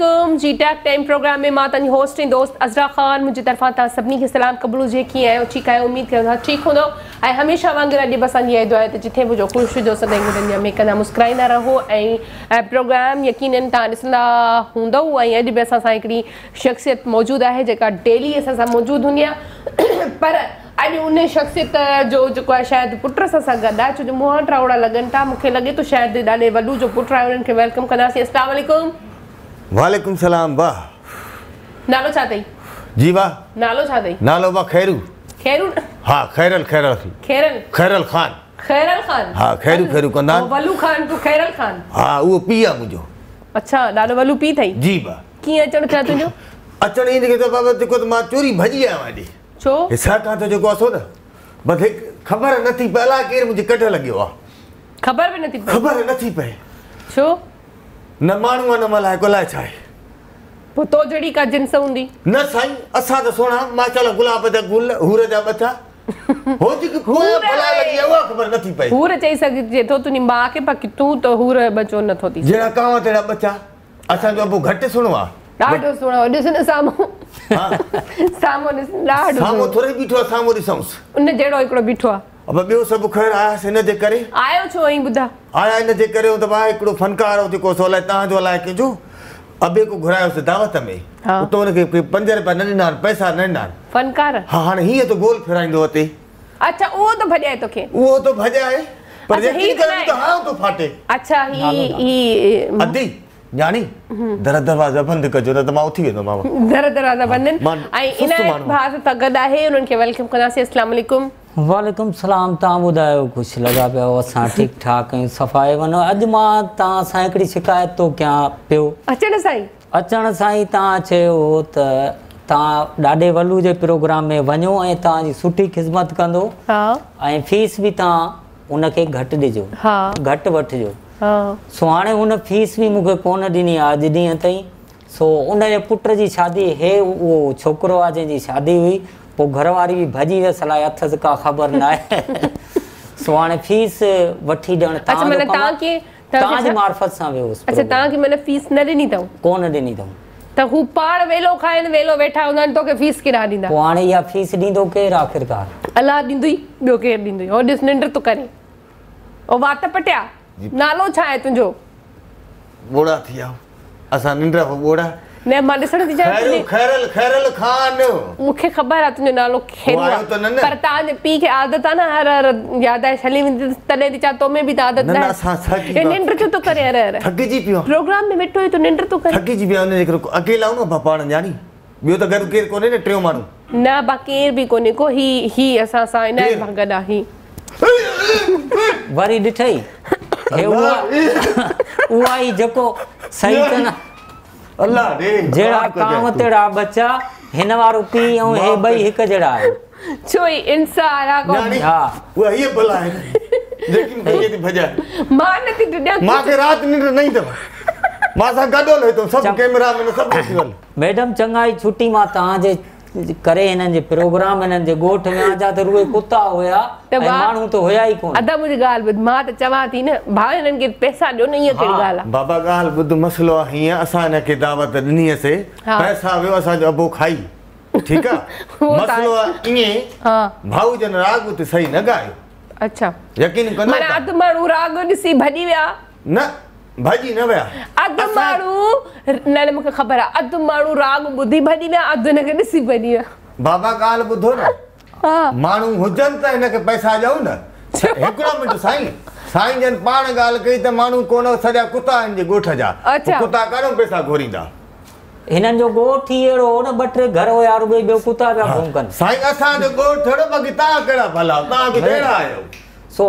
में मां तव्हांजे होस्ट ऐं दोस्त अज़रा ख़ान मुंहिंजी तरफ़ां तव्हां सभिनी खे क़बूल कबड़ो जेकी आहे ठीकु आहे उमेदु कयो ठीकु हूंदव ऐं हमेशह वांगुरु अॼु बि असांजो ईंदो दुआ त जिथे बि हुजे ख़ुशि हुजो सदाईं में कंदा मुस्कराईंदा रहो ऐं प्रोग्राम यकीन तव्हां ॾिसंदा हूंदव ऐं अॼु बि असां सां हिकिड़ी शख़्सियत मौजूदु आहे जेका डेली असां सां मौजूदु हूंदी आहे पर अॼु उन शख़्सियत जो जेको आहे शायदि पुट सां गॾु आहे छो जो मुहांट्राओड़ा लॻनि था मूंखे लॻे थो शायदि ॾाढो वॾो जो पुटु आहे हुननि खे वेलकम कंदासीं वालेकुम सलाम वाह नालो छा दई जी वाह नालो छा दई नालो वाह खैरू खैरू हां खैरल खैरल खैरल खैरल खान खैरल खान हां खैरू खैरू कंदा ओ खान तो खैरल खान हां वो पिया मुजो अच्छा नालो बलू पी थई जी वाह की अचण छा तुजो अचण इन के तो बाबा देखो तो मां चोरी भजी आवा दी छो हिसाब का तो जो को ना बस एक खबर नथी पहला केर मुजे कट लगयो खबर भी नथी खबर नथी पे छो न माण्हू न मल्हाए गुलाए छा आहे पोइ तोजड़ी का जिन्स हूंदी न साईं असां त सोणा मां चलो गुलाब जा गुल हूर जा बचा हो जी कोई भला लगी है वो खबर नहीं पई हूर चई सके तो तुनी मां के पक तू तो हूर बचो न थो थी जेड़ा का तेरा बच्चा असा जो घट सुनो आ डाडो सुनो दिस न सामो हां सामो दिस डाडो सामो थोरे बिठो अब बे सब खैर आया से ने दे करे आयो छो ई बुदा आया ने दे करे तो भाई एकड़ो फनकार हो जको सोला ता जो लाय के जो अबे को घुरायो से दावत में हाँ। तो ने के 5 रुपया न पैसा न फनकार हां हां ही तो गोल फेराइंदो होते अच्छा ओ तो भजाय तो के ओ तो भजाय पर ये कर तो हां तो फाटे अच्छा ही ही अदी यानी दर दरवाजा बंद कर जो ना उठी गया मामा दर दरवाजा बंद आई है अस्सलाम वालेकुम वालेकुम सलाम तव्हां ॿुधायो कुझु लॻा पिया असां ठीकु ठाक आहियूं सफ़ाई वञो अॼु मां तव्हां सां हिकिड़ी शिकायत थो कयां पियो अचण साईं तव्हां चयो त तव्हां ॾाढे वल्लू जे प्रोग्राम में वञो ऐं तव्हांजी सुठी ख़िदमत कंदो ऐं फीस बि तव्हांखे कोन ॾिनी आहे अॼु ॾींहं ताईं सो हुनजे पुट जी शादी छोकिरो आहे जंहिंजी शादी हुई तो घरवारी भी भजी वे सला हथ से का खबर ना है सुवाने फीस वठी जण ता अच्छा मतलब ता के ता जी मारफत सा वे अच्छा ता के मतलब फीस न देनी ता कोन देनी ता ता हु पार वेलो खाइन वेलो बैठा उन तो के फीस किरा दींदा पाणी या फीस दींदो के आखिर का अल्लाह दींदी बियो के दींदी ओ दिस करे ओ वात पटिया नालो छाए तुजो बोड़ा थिया असा निंदर ने मां दिसण थी जाय खैरल खैरल खैरल खान मुखे खबर आ तुजो नालो खैरल आयो तो नन पर ता ने पी के आदत आ ना हर हर याद आ छली विंद तने दी चा तो में भी आदत ना ना सा सा की निंद तो तो करे रे रे थकी जी पियो प्रोग्राम में बैठो तो निंद तो करे थकी जी पियो ने एको अकेला आ ना भपाण जानी बियो तो घर के कोने ने ट्रियो मारो ना बाकी भी कोने को ही ही असा सा इना भगा ना ही सही अल्लाह रे जेड़ा काम तेड़ा बच्चा हिन वारो पी ओ हे भाई एक जेड़ा है छोई इंसान आ को हां वो ये बला है लेकिन भैया दी भजा मां ने ती दुनिया मां से रात नींद नहीं दवा मां सा गडो ले तो सब कैमरा में सब मैडम चंगाई छुट्टी ता जे करे इन जे प्रोग्राम इन जे गोठ में आ जा त रुए कुत्ता होया ते मानू तो होया ही कोन अदा मुजी गाल बुद मा त चवा थी ने भाई इन के पैसा दियो नहीं के गाल बाबा गाल बुद मसलो हिया असा ने के दावत दनी पैसा वे असा अबो खाई ठीक है मसलो इ हां भाऊ जन राग तो सही न गाय अच्छा यकीन कर मैं आदमी राग दिसि भडी वया न भाजी ना भया अद मारू नन मके खबर है अद मारू राग बुधी भाजी ना अद ने के दिसि बनी बाबा काल बुधो ना हां मानू होजन त इनके पैसा जाउ ना एकरा में साईं साईं जन पाण गाल कई त मानू कोनो सडा कुत्ता इन जे गोठ जा अच्छा। कुत्ता पैसा घोरिंदा इनन जो गोठी एरो न बटरे घर हो यार बे बे कुत्ता जा घूम साईं असान जो गोठ थोड़ो बगीता करा भला सो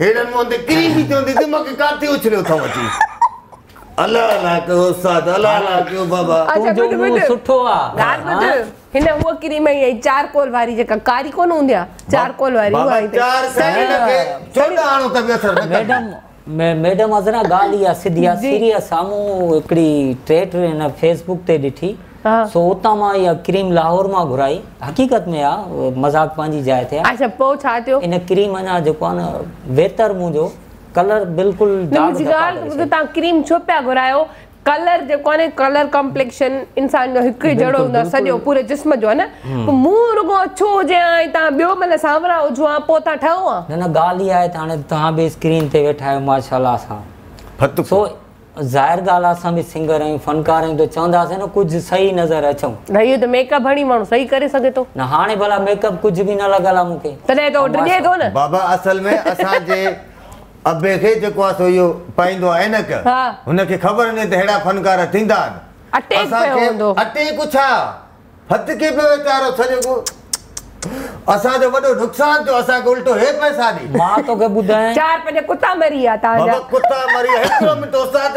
हेड़नि मूं ते किरी बि चवंदे त मूंखे किथे उछलियो अथव अची अलाह अलाह कयो उस्ताद अलाह अलाह कयो बाबा तूं जो सुठो आ गाल बुध हिन उहो किरी में चार कोल वारी जेका कारी कोन हुंदी चार कोल वारी उहा चार सही लगे छोटा आणो त बेसर मैडम मैं मैडम अजरा गाली आ सिधिया सामू एकड़ी ट्रेट ने फेसबुक ते सो उतना मां इहा क्रीम लाहौर मां घुराई हक़ीक़त में आहे मज़ाक पंहिंजी जाइ ते आहे पोइ छा थियो इन क्रीम अञा जेको आहे न वेतर मुंहिंजो कलर बिल्कुलु तव्हां क्रीम छो पिया घुरायो कलर जेको आहे न कलर कॉम्पलेक्शन इंसान जो हिकु ई जहिड़ो हूंदो आहे सॼो पूरे जिस्म जो आहे न मुंहुं रुगो अछो हुजे ऐं तव्हां ॿियो मतिलबु सावरा हुजो आहे पोइ तव्हां ठहो आहे न न ॻाल्हि इहा आहे त हाणे तव्हां बि स्क्रीन ते वेठा आहियो माशाला सां सो ज़ाहिर ॻाल्हि आहे असां बि सिंगर आहियूं फनकार आहियूं त चवंदासीं न कुझु सही नज़र अचूं न इहो त मेकअप हणी माण्हू सही करे सघे थो न हाणे भला मेकअप कुझु बि न लॻल आहे मूंखे अबे खे जेको आहे सो इहो पाईंदो आहे ऐनक हुनखे ख़बर न त अहिड़ा फनकार थींदा आहिनि हथ खे बि वीचारो सॼो असा जो वडो नुकसान तो असा को उल्टो हे पैसा दी मां तो के बुधाए चार पे कुत्ता मरिया ता बाबा कुत्ता मरिया हे तो में तो साथ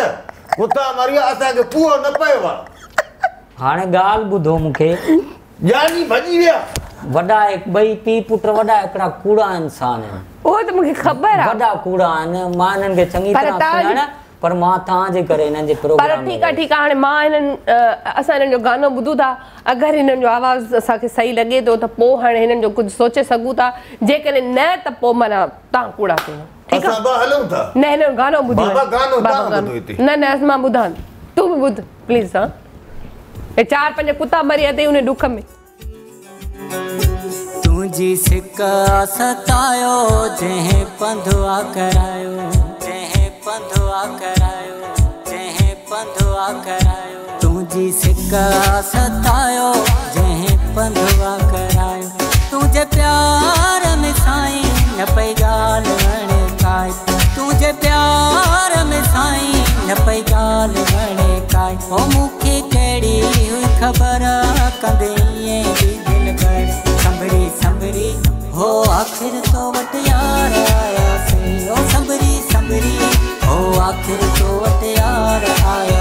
कुत्ता मरिया असा के पूरो न पयो हाने गाल बुधो मुखे यानी भजी वे वडा एक बई पी पुत्र वडा कूड़ा इंसान है ओ तो मुखे खबर है वडा कूड़ा है मानन के तरह पर ठीकु आहे ठीकु आहे हाणे मां हिननि असां हिननि जो गानो ॿुधूं था अगरि हिननि जो आवाज़ सही लॻे थो त पोइ हाणे हिननि जो कुझु सोचे सघूं था न त पोइ माना कूड़ा कयूं ठीकु आहे न मां ॿुधा न तूं बि ॿुध प्लीज़ पंधुआ करायो जंहिं पंधुआ करायो तुंहिंजी सिका सतायो जंहिं पंधुआ करायो तुंहिंजे प्यार में साईं न पई ॻाल्हि वणे काए तुंहिंजे प्यार में साईं न पई ॻाल्हि वणे काए हो मूंखे कहिड़ी हुई ख़बर कंदे ईअं बि दिलि कर संभड़ी संभड़ी हो आख़िर तो वटि यार आया आखिर तो अत्यार आया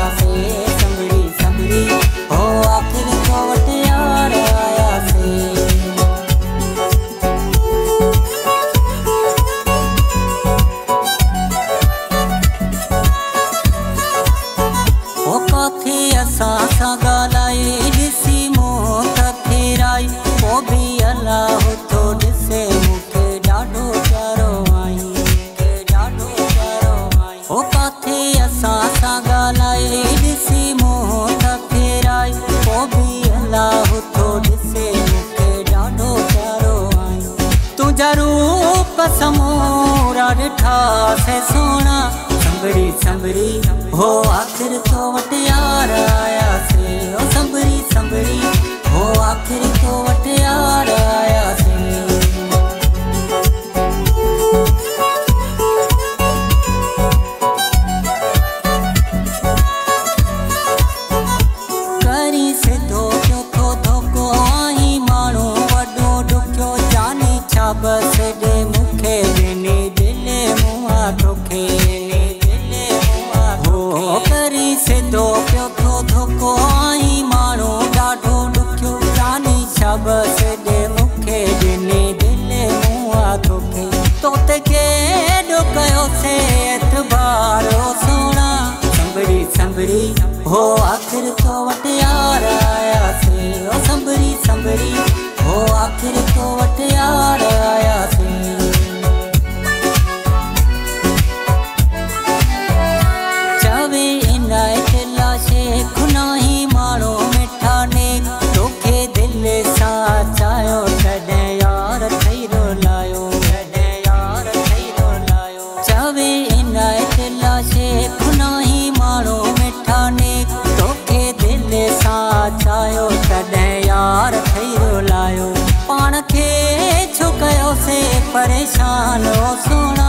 परेशान ओ सोना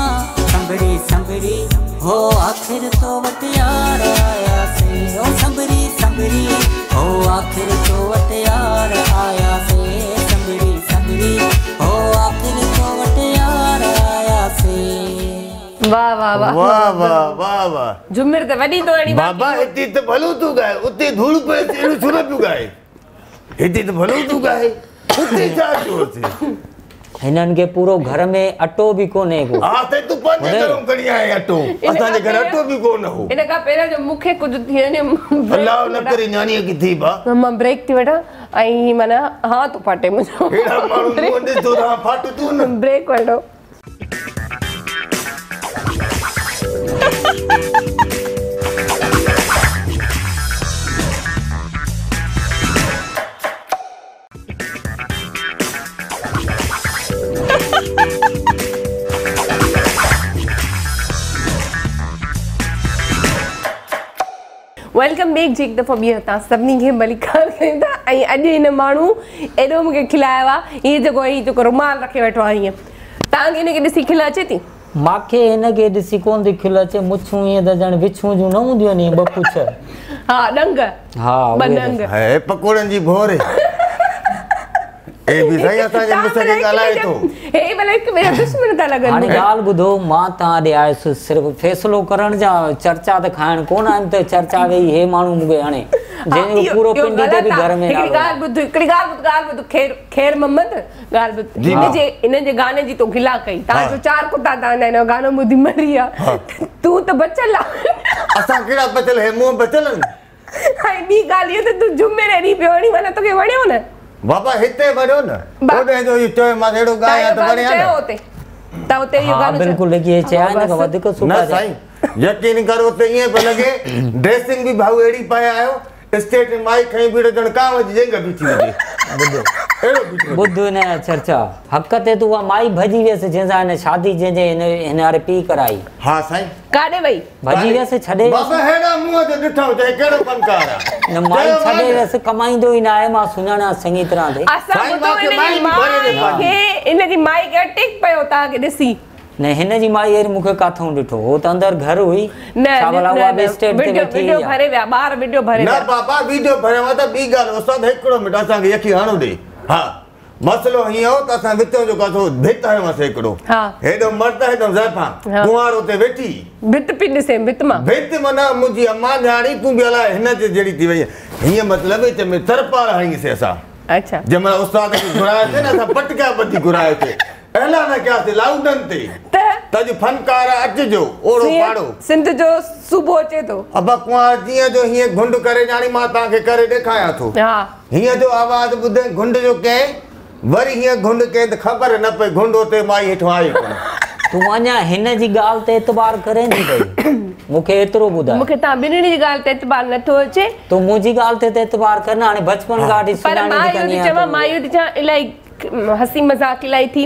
संभड़ी संभड़ी हो आखिर तो वट यार आया से ओ संभड़ी संभड़ी हो आखिर तो वट यार आया से संभड़ी संभड़ी हो आखिर तो वट यार आया से वाह वाह वाह वाह वाह वाह वाह झुमिर त वडी तो अड़ी बाबा इती त तो भलो तू गाय उते धूल पे तेरु छुरा पियो गाय इती त भलो तू गाय उते छा थियो Hainangee Puroo पूरो घर में अटो kone go. Haase tu panche jarong kadiya hai ato. Asanje kare ato bhi go na ho. Hainaka pera jo mukhe kujudhiyane. Halaavna kari naniya ki dhiba. Mama brek ti vaata. I, maana, ha to patte muzho. Heda, maanamare, maanamare, haan, haan, haan, haan, haan, haan, haan, welcome back जी एक दफा बीहर था सबनी के मलिकार के था आई आज ये ना मानू एडो मुझे खिलाया वा ये जो कोई ये जो को रुमाल रखे बैठो आई है तांग इन्हें किधर सीख लाया चेती माँ के इन्हें किधर सीखों दिख लाया चेती मुच्छू ये दर जान विच्छू जो ना उन्हें बकुचर हाँ डंगा हाँ बंदंगा है जी भोरे اے بي رایا تان مسند علايتو اے بلاک ميرا تسمرتا لگن نال گال بدو ما تا ري ايس صرف فيصلو کرن جا چرچا ت خان كون انت چرچا ويي هي مانو مگے هني جين پورو پيندي دے گھر مي گال بدو اکري گال بدو گال مي تو خير خير محمد گال بدو جي ان جي گاني جي تو گلا کئي تا جو چار کتا دانو گانو مودي مريا تو تو بچل اسا کڑا بچل هي مو بچلن هاي بي گالي تو تو Papá, ¿hiciste para dónde? ¿Dónde es donde estoy más de lugar? ¿Dónde está usted? ¿Dónde está usted? Ah, bien, con la que he hecho, ¿no? ¿Dónde está usted? ¿Dónde está usted? ¿Dónde está usted? ¿Dónde está usted? स्टेट माई खई बीड़े जण का वजी जेंग बि थी वजी बुद्धो एड़ो बि थी बुद्धो ने चर्चा हक ते तू आ माई भजी वेस जे जा ने शादी जे जे इन इन अरे पी कराई हां साईं काडे भई भजी वेस छडे बस हेड़ा मुंह ते डठो जे केड़ो फनकार न माई छडे वेस कमाईदो ही ना मा सुनाना संगीत तरह दे माई भरे दे के दी माई के टिक पयो ता के ने हिन जी माई एर मुखे काथो डिठो हो त अंदर घर हुई ने वीडियो भरे वे बाहर वीडियो भरे ने पापा वीडियो मसलो ही हो त असा बितो जो काथो भित आ वा सेकडो हां हेदो मरत है त जायफा कुवार उते बैठी भित पिन भित मा भित मना मुजी अम्मा न्याणी तू हिन जे जेडी थी वई ही मतलब है त मे तरपाल हई अच्छा जमा उस्ताद के पटका पटी पहला ना क्या थे लाउडन थे ते तो जो फन कारा अच्छे जो ओरो पारो सिंध जो सुबह चे तो अब अकुआ जी जो ही एक करे जानी माता के करे देखाया तो हाँ ही जो आवाज बुद्धे घंटे जो के वरी ही एक के खबर ना पे घंटों ते माय हिट हुआई को तो वान्या जी गाल ते तो बार करें भाई मुखे इत्रो बुदा मुखे ताबिने नहीं जगाल ते तबार न थोए चे तो मुझे गाल ते ते तबार करना आने बचपन का आदिस पर मायूडी चावा मायूडी चां हसी मजाक थी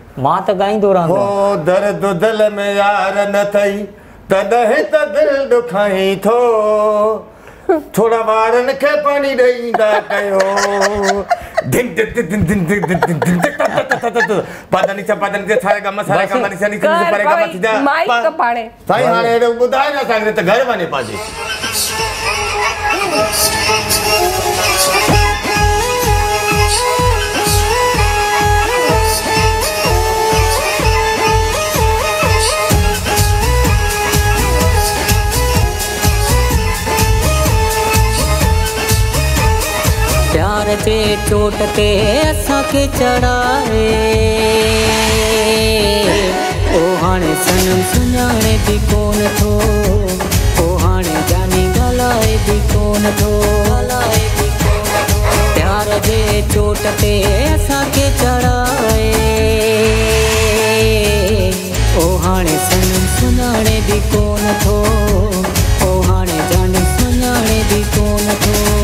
मां त गाईंदो रहंदो हो दर्द दिल में यार न थई तद त दिल दुखाई थो थोड़ा वारन के पानी देईदा कयो दिन दिन दिन दिन दिन त घर चोट ते असांखे हाणे सुञ सुञाणी कोन थो हाणे ॻाल्हाए बि कोन थो असांखे चड़ाए सुञाणे कोन थो हाणे सुञाणी कोन थो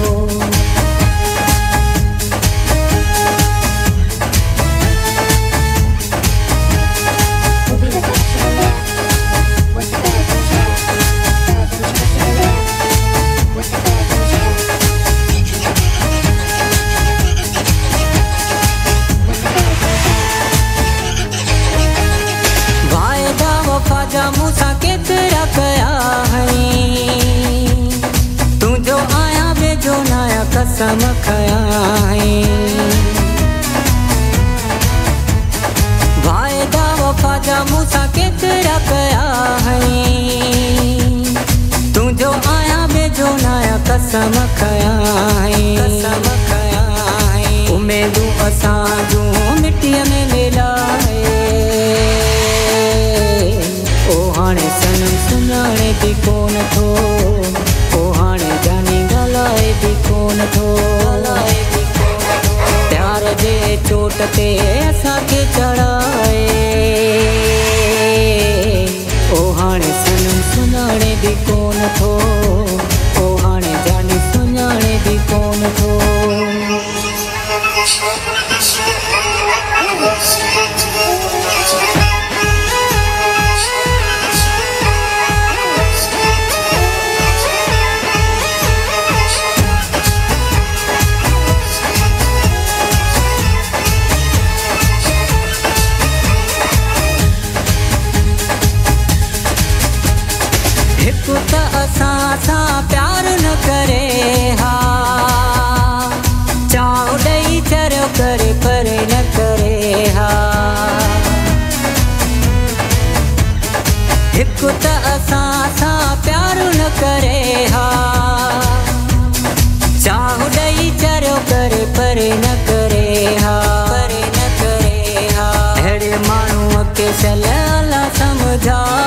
कोट ते असा के चढ़ा चला समझा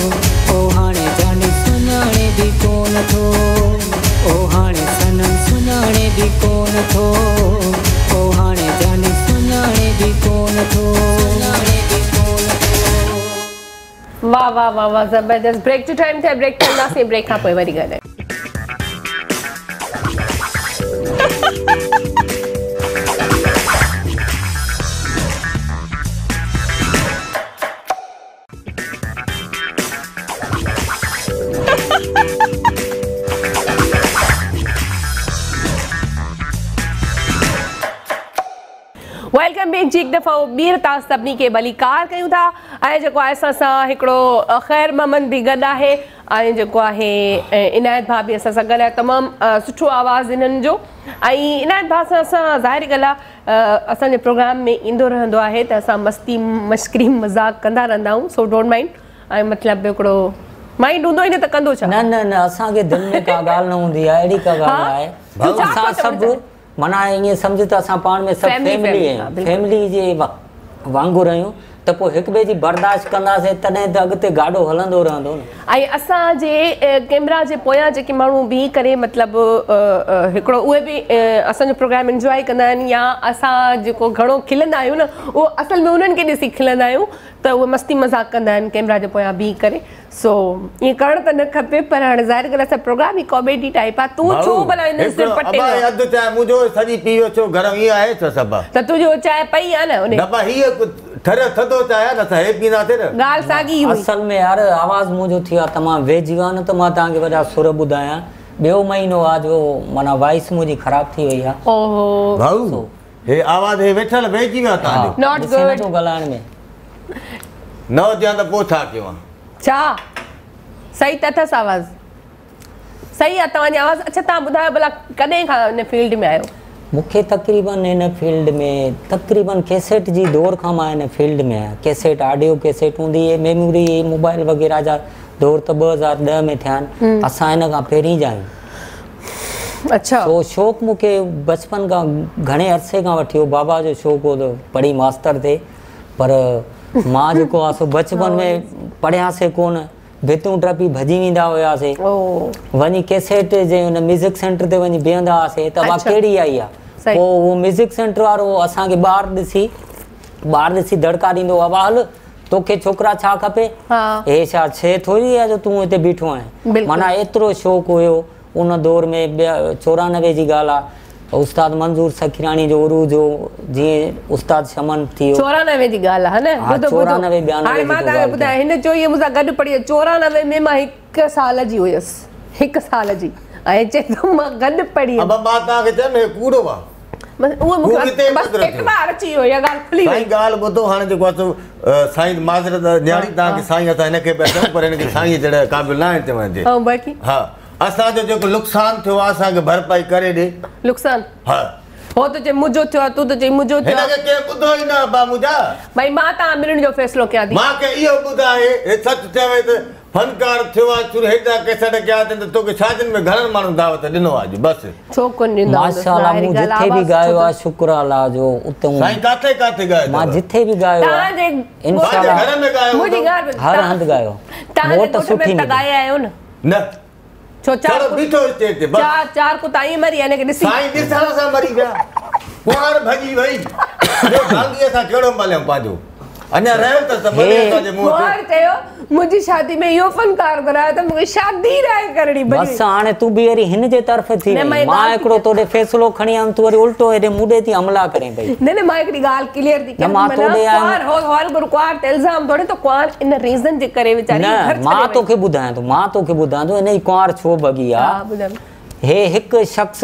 वाह वाह वाह वाह ज़बरदस्त ब्रेक टू टाइम थे ब्रेक से ब्रेक का पोइ वरी ॻाल्हायूं भली कार कयूं था ऐं जेको आहे असां सां हिकिड़ो ममन बि गॾु आहे ऐं जेको आहे इनायत भा बि असां सां गॾु आहे तमामु सुठो आवाज़ु हिननि जो ऐं इनायत भा सां ज़ाहिरी असांजे प्रोग्राम में ईंदो रहंदो आहे त असां मस्ती मश्करी मज़ाक कंदा रहंदा आहियूं ये समझ त असां पाण में सभु फैमिली फैमिली जे वांगुरु आहियूं त पोइ हिक ॿिए जी बर्दाश्त कंदासीं तॾहिं त अॻिते गाॾो हलंदो रहंदो न ऐं असांजे कैमरा जे पोयां जेके माण्हू बीह करे मतिलबु हिकिड़ो उहे बि असांजो प्रोग्राम इंजॉय कंदा आहिनि या असां जेको घणो खिलंदा आहियूं न उहो असल में उन्हनि खे ॾिसी खिलंदा आहियूं त उहे मस्ती मज़ाक कंदा आहिनि कैमरा जे पोयां बीह करे सो ईअं करणु त न खपे पर हाणे ज़ाहिर करे असां प्रोग्राम ई कॉमेडी टाइप आहे आहे तूं छो त तुंहिंजो चांहि पई न थरे थदो चाया ना था हेपी ना थरे गाल सागी हुई असल में यार आवाज मुझे थी और तमाम वे जीवन तो मत आंगे वजह सूरब बुदाया बेओ महीनो आज वो मना वाइस मुझे खराब थी वही हाँ ओह भाव हे आवाज हे वे चल वे जीवन आता है नॉट गुड तो गलान में नौ जान तो बहुत था क्यों चा सही तथा सावाज सही आता है वाणी आवाज अच्छा ताबुदाया बला ने फील्ड में मूंखे तक़रीबन हिन फील्ड में तक़रीबन कैसेट जी दौर खां मां हिन फील्ड में आहियां केसेट आडियो केसेट हूंदी हुई मेमोरी मोबाइल वग़ैरह जा दौर त ॿ हज़ार ॾह में थिया आहिनि असां हिन खां पहिरीं जा आहियूं अच्छा उहो शौंक़ु मूंखे बचपन खां घणे अरसे खां वठी वियो बाबा जो शौंक़ु हो त पढ़ी मास्तर थिए पर मां जेको आहे बचपन में पढ़ियासीं कोन भितूं ट्रपी भॼी वेंदा हुआसीं वञी केसेट जे सेंटर ते वञी बीहंदा हुआसीं त ॿार ॾिसी दड़िका ॾींदो अोखे छोकिरा छा खपे हे छा छे थोरी आहे जो तूं हिते बीठो आहीं एतिरो शौंक़ु हुयो उन दौर में चोरानवे जी ॻाल्हि आहे उस्तादु जीअं उस्तादु وہ ممکن ایک بار چی ہوئی یا گل پلی بھائی گل بدو ہن جو تو سائنت معذرت نیاری تا کہ سائنتا ان کے پر ان کے سائن جڑا قابل نہیں تے ونجے ہاں باقی ہاں اسا फनकार थियो आ चुरहेदा के सड गया त तो के साजन में घर मान दावत दिनो आज बस छोकन दिनो माशाल्लाह मु जिथे भी गायो आ शुक्र अल्लाह जो उत साई काथे काथे गायो मा जिथे भी गायो आ इंशाल्लाह घर में गायो मु जी हर हंद गायो ता सुठी ने गाए आयो न न छो चार बिठो ते ते चार चार को मरी ने के दिसी साई दिसा सा मरी गया कोहर भगी भाई जो गांधी त मुझी शादी में यो फनकार करायो त मूंखे शादी राय करणी बस हाणे तू बि वरी हिन तरफ थी वई मां हिकिड़ो तोडे फैसलो खणी आयुमि तू वरी उल्टो हेॾे मूं ॾे थी हमला करे पई न न मां हिकिड़ी ॻाल्हि क्लियर थी कयां मां कुआर इल्ज़ाम कुआर इन रीज़न जे करे वीचारी मां तोखे ॿुधायां कुआर छो भॻी आहे हे हिकु शख़्स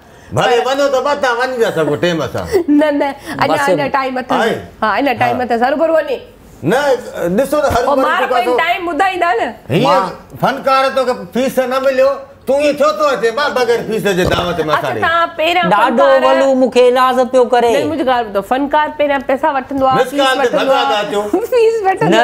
भाई वनो तो बात ना वन गया सब टाइम अस न न अन अन टाइम अस हां अन टाइम अस सर पर वनी न दिसो तो हर मार को टाइम मुदाई ना ना फनकार तो फीस न मिलो तू ये थो तो है बा बगैर फीस जे दावत में सारे अच्छा ता पेरा दादो वलु मुखे इलाज पियो करे नहीं मुझे गाल तो फनकार पेरा पैसा वठंदो आ फीस वठंदो आ फीस वठंदो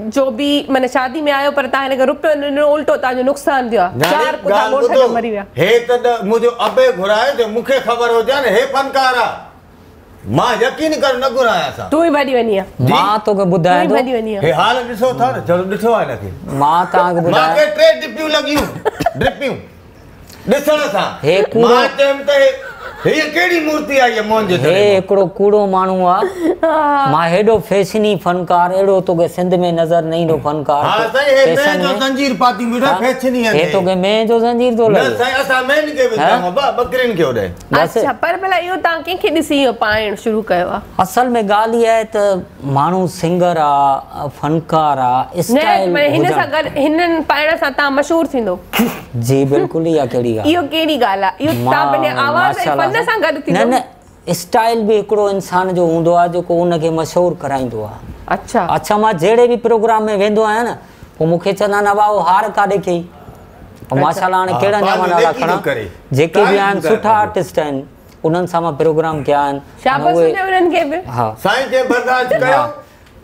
जो भी माने शादी में आयो पर ताने रुपयो उल्टो ता जो नुकसान दिया चार पुता मोठे तो मरी गया हे त मुजो अबे घुराए जे मुखे खबर हो जा ने हे फनकारा मां यकीन कर न घुराया सा तू ही भाडी वनी मां तो के दो हे हाल दिसो था जरो दिसो आ नथी मां ता के बुधाय मां के ट्रेड डिप्यू लगियो डिप्यू दिसो सा हे मां टाइम ते ये केडी मूर्ति आ ये मोंज ते ए एकड़ो कूड़ो मानू आ मा हेडो फैशनी फनकार एड़ो तो के सिंध में नजर नहीं दो फनकार हां सही है मैं जो जंजीर पाती मिडा फैशनी है ये तो के मैं जो जंजीर तो ले सही असा मेन के बता बा बकरीन के हो अच्छा पर भला यो ता के के दिसि पाइन शुरू कयो असल में गाल ही है तो मानू सिंगर आ फनकार आ स्टाइल में हिने सा गल हिने पाइन सा ता मशहूर थिंदो जी बिल्कुल या केडी यो केडी यो ता बने आवाज न न स्टाइल बि हिकिड़ो इंसान जो हूंदो आहे जेको उनखे मशहूरु कराईंदो आहे अच्छा मां जहिड़े बि प्रोग्राम में वेंदो आहियां न हू मूंखे चवंदा आहिनि काॾे कयईं बि आहिनि सुठा आहिनि उन्हनि सां मां प्रोग्राम कया आहिनि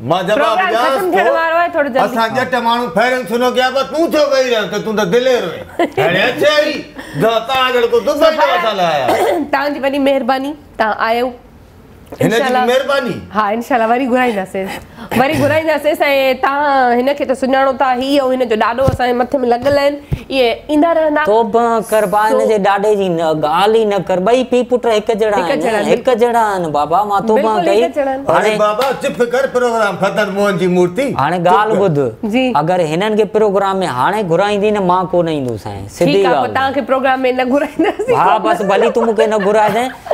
मां जवाब ॾियांसि थो असां ॼट माण्हू फेरनि सुनो कया पर तूं थियो वेही रहियो त तो तूं त दिलेर हुई हाणे अचे वरी तव्हां जहिड़ो को दुबई असां लाइ आया तव्हांजी वॾी महिरबानी तव्हां आयो انشاءاللہ مہربانی ہاں انشاءاللہ واری گراہند اسے واری گراہند اسے تا ہن کے تو سنانو تا ہی اون جو دادو اسا مٿي م لگلن یہ ايندا رھندا توبہ قربان جي دادا جي گالي ن ڪر ٻئي پي پٽ هڪ جڙا هڪ جڙا ان بابا ما توبہ ڪئي ۽ بابا چفڪر پروگرام فتن مون جي مورتي ۽ گال بُد جي اگر هنن کي پروگرام ۾ هاڻي گراهيندي نه ما کو نهندو سئ سڌي ٺيڪ آهي ته پروگرام ۾ نه گراهيندا سي ها بس بھلي تم کي نه گراهجي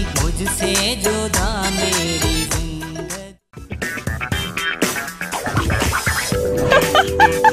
तुझसे जुदा मेरी जिंदगी